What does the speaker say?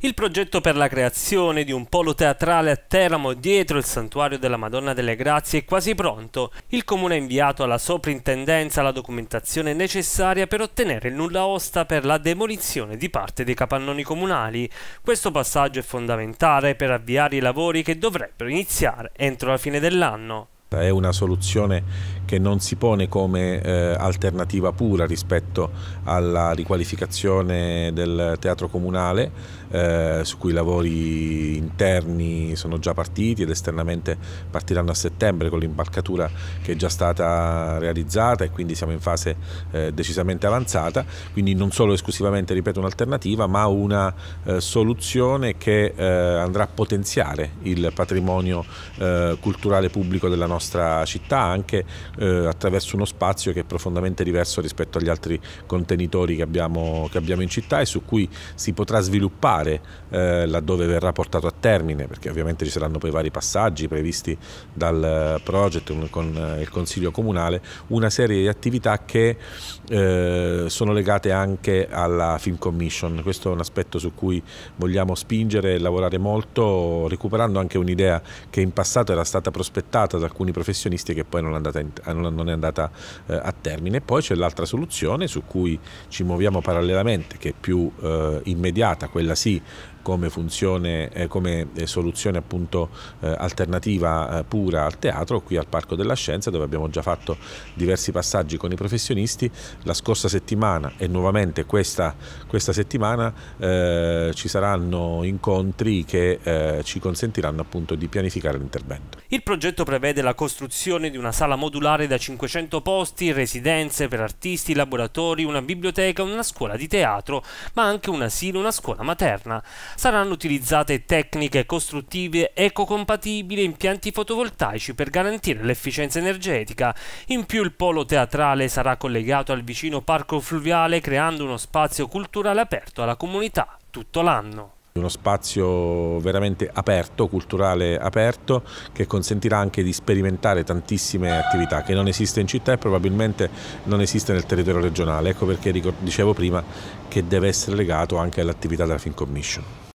Il progetto per la creazione di un polo teatrale a Teramo dietro il santuario della Madonna delle Grazie è quasi pronto. Il comune ha inviato alla soprintendenza la documentazione necessaria per ottenere il nulla osta per la demolizione di parte dei capannoni comunali. Questo passaggio è fondamentale per avviare i lavori che dovrebbero iniziare entro la fine dell'anno. È una soluzione che non si pone come eh, alternativa pura rispetto alla riqualificazione del teatro comunale, eh, su cui i lavori interni sono già partiti ed esternamente partiranno a settembre con l'impalcatura che è già stata realizzata e quindi siamo in fase eh, decisamente avanzata, quindi non solo esclusivamente, ripeto, un'alternativa, ma una eh, soluzione che eh, andrà a potenziare il patrimonio eh, culturale pubblico della nostra nostra città anche eh, attraverso uno spazio che è profondamente diverso rispetto agli altri contenitori che abbiamo, che abbiamo in città e su cui si potrà sviluppare eh, laddove verrà portato a termine perché ovviamente ci saranno poi vari passaggi previsti dal project con il Consiglio Comunale una serie di attività che eh, sono legate anche alla Film Commission. Questo è un aspetto su cui vogliamo spingere e lavorare molto recuperando anche un'idea che in passato era stata prospettata da alcuni alcuni professionisti che poi non è andata, in, non è andata eh, a termine. Poi c'è l'altra soluzione su cui ci muoviamo parallelamente, che è più eh, immediata, quella sì come, funzione, eh, come eh, soluzione appunto eh, alternativa eh, pura al teatro, qui al Parco della Scienza dove abbiamo già fatto diversi passaggi con i professionisti. La scorsa settimana e nuovamente questa, questa settimana eh, ci saranno incontri che ci consentiranno appunto di pianificare l'intervento. Il progetto prevede la costruzione di una sala modulare da 500 posti, residenze per artisti, laboratori, una biblioteca, una scuola di teatro, ma anche un asilo, una scuola materna saranno utilizzate tecniche costruttive ecocompatibili e impianti fotovoltaici per garantire l'efficienza energetica. In più il polo teatrale sarà collegato al vicino parco fluviale creando uno spazio culturale aperto alla comunità tutto l'anno uno spazio veramente aperto, culturale aperto, che consentirà anche di sperimentare tantissime attività che non esiste in città e probabilmente non esiste nel territorio regionale. Ecco perché dicevo prima che deve essere legato anche all'attività della Film Commission.